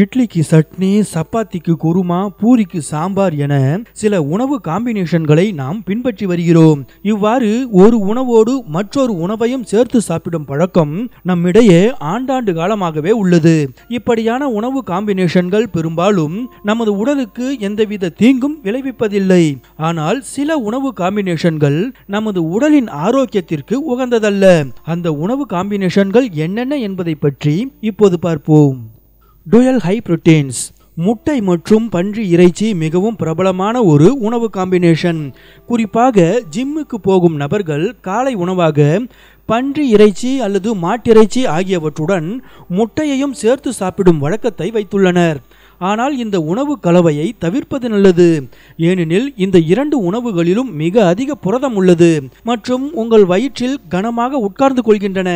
இட்லிக்கு சட்னி சப்பாத்திக்கு குருமா பூரிக்கு சாம்பார் என சில உணவு காம்பினேஷன்களை நாம் பின்பற்றி வருகிறோம். இவ்வாறு ஒரு உணவோடு மற்றொரு உணவையும் சேர்த்து சாப்பிடும் பழக்கம் நம்மிடையே ஆண்டாண்டு காலமாகவே உள்ளது. இப்படியான உணவு காம்பினேஷன்கள் பெரும்பாலும் நமது உடலுக்கு எந்தவித தீங்கும் விளைவிப்பதில்லை. ஆனால் சில உணவு காம்பினேஷன்கள் நமது உடலின் ஆரோக்கியத்திற்கு உகந்ததல்ல. அந்த உணவு காம்பினேஷன்கள் என்னென்ன என்பதை பற்றி இப்போது பார்ப்போம். டுயல் ஹை புரோட்டீன்ஸ் முட்டை மற்றும் பன்றி இறைச்சி மிகவும் பிரபலமான ஒரு உணவு காம்பினேஷன் குறிப்பாக ஜிம்முக்கு போகும் நபர்கள் காலை உணவாக பன்றி இறைச்சி அல்லது மாட்டிறைச்சி ஆகியவற்றுடன் முட்டையையும் சேர்த்து சாப்பிடும் வழக்கத்தை வைத்துள்ளனர். ஆனால் இந்த உணவு கலவையை தவிர்ப்பது நல்லது. ஏனெனில் இந்த இரண்டு உணவுகளிலும் மிக அதிக புரதம் உள்ளது மற்றும் உங்கள் வயிற்றில் கனமாக உட்கார்ந்து கொள்கின்றன.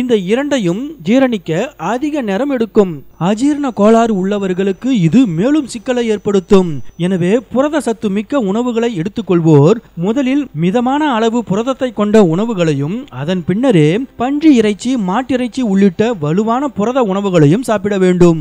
இந்த இரண்டையும் ஜீரணிக்க அதிக நேரம் எடுக்கும். அஜீரண கோளாறு உள்ளவர்களுக்கு இது மேலும் சிக்கலை ஏற்படுத்தும். எனவே புரத சத்து மிக்க உணவுகளை எடுத்துக்கொள்வோர் முதலில் மிதமான அளவு புரதத்தை கொண்ட உணவுகளையும் அதன் பின்னரே பன்றி இறைச்சி மாட்டிறைச்சி உள்ளிட்ட வலுவான புரத உணவுகளையும் சாப்பிட வேண்டும்.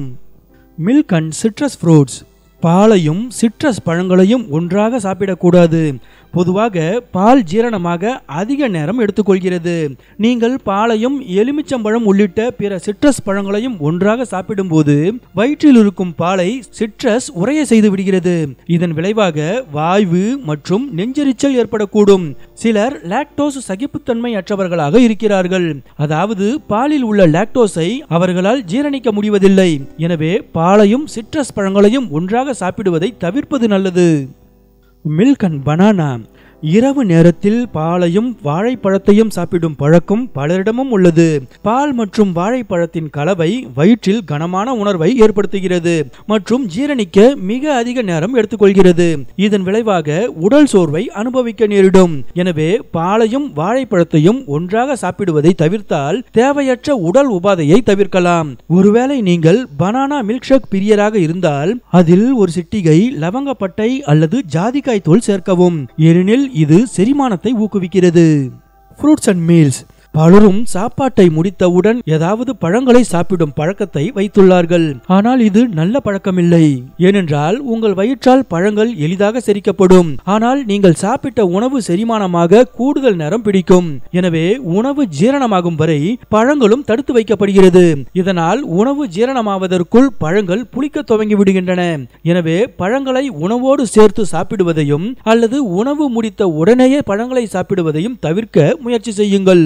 மில்க் அண்ட் சிட்ரஸ் ஃப்ரூட்ஸ் பாலையும் சிட்ரஸ் பழங்களையும் ஒன்றாக சாப்பிடக்கூடாது. பொதுவாக பால் ஜீரணமாக அதிக நேரம் எடுத்துக்கொள்கிறது. நீங்கள் பாலையும் எலுமிச்சம்பழம் உள்ளிட்ட பிற சிட்ரஸ் பழங்களையும் ஒன்றாக சாப்பிடும்போது வயிற்றில் இருக்கும் பாலை சிட்ரஸ் உறைய செய்து விடுகிறது. இதன் விளைவாக வாய்வு மற்றும் நெஞ்செரிச்சல் ஏற்படக்கூடும். சிலர் லாக்டோஸ் சகிப்புத்தன்மை அற்றவர்களாக இருக்கிறார்கள். அதாவது பாலில் உள்ள லாக்டோஸை அவர்களால் ஜீரணிக்க முடிவதில்லை. எனவே பாலையும் சிட்ரஸ் பழங்களையும் ஒன்றாக சாப்பிடுவதை தவிர்ப்பது நல்லது. மில்க் அண்ட் பனானா இரவு நேரத்தில் பாலையும் வாழைப்பழத்தையும் சாப்பிடும் பழக்கம் பலரிடமும் உள்ளது. பால் மற்றும் வாழைப்பழத்தின் கலவை வயிற்றில் கனமான உணர்வை ஏற்படுத்துகிறது மற்றும் ஜீரணிக்க மிக அதிக நேரம் எடுத்துக்கொள்கிறது. இதன் விளைவாக உடல் சோர்வை அனுபவிக்க நேரிடும். எனவே பாலையும் வாழைப்பழத்தையும் ஒன்றாக சாப்பிடுவதை தவிர்த்தால் தேவையற்ற உடல் உபாதையை தவிர்க்கலாம். ஒருவேளை நீங்கள் பனானா மில்க் ஷேக் பிரியராக இருந்தால் அதில் ஒரு சிட்டிகை லவங்கப்பட்டை அல்லது ஜாதிக்காய் தூள் சேர்க்கவும். ஏனெனில் இது செரிமானத்தை ஊக்குவிக்கிறது. ஃப்ரூட்ஸ் அண்ட் மீல்ஸ் பலரும் சாப்பாட்டை முடித்தவுடன் ஏதாவது பழங்களை சாப்பிடும் பழக்கத்தை வைத்துள்ளார்கள். ஆனால் இது நல்ல பழக்கமில்லை. ஏனென்றால் உங்கள் வயிற்றால் பழங்கள் எளிதாக செரிக்கப்படும். ஆனால் நீங்கள் சாப்பிட்ட உணவு செரிமானமாக கூடுதல் நேரம் பிடிக்கும். எனவே உணவு ஜீரணமாகும் வரை பழங்களும் தடுத்து வைக்கப்படுகிறது. இதனால் உணவு ஜீரணமாவதற்குள் பழங்கள் புளிக்க துவங்கி விடுகின்றன எனவே பழங்களை உணவோடு சேர்த்து சாப்பிடுவதையும் அல்லது உணவு முடித்த உடனேயே பழங்களை சாப்பிடுவதையும் தவிர்க்க முயற்சி செய்யுங்கள்.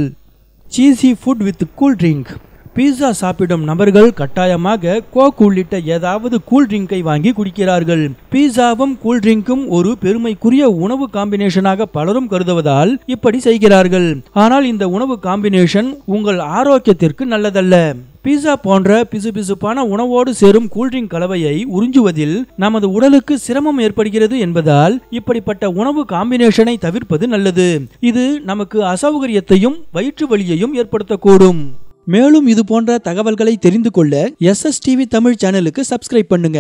cheesy food with cool drink. பீஸா சாப்பிடும் நபர்கள் கட்டாயமாக கோக் உள்ளிட்ட ஏதாவது கூல் ட்ரிங்கை வாங்கி குடிக்கிறார்கள். பீஸாவும் கூல் ட்ரிங்க்கும் ஒரு பெருமைக்குரிய உணவு காம்பினேஷனாக பலரும் கருதுவதால் இப்படி செய்கிறார்கள். ஆனால் இந்த உணவு காம்பினேஷன் உங்கள் ஆரோக்கியத்திற்கு நல்லதல்ல. பீஸா போன்ற பிசுபிசுப்பான உணவோடு சேரும் கூல்ட்ரிங்க் கலவையை உறிஞ்சுவதில் நமது உடலுக்கு சிரமம் ஏற்படுகிறது என்பதால் இப்படிப்பட்ட உணவு காம்பினேஷனை தவிர்ப்பது நல்லது. இது நமக்கு அசௌகரியத்தையும் வயிற்று வலியையும் ஏற்படுத்தக்கூடும். மேலும் இது போன்ற தகவல்களை தெரிந்து கொள்ள எஸ் எஸ் டிவி தமிழ் சேனலுக்கு சப்ஸ்கிரைப் பண்ணுங்க.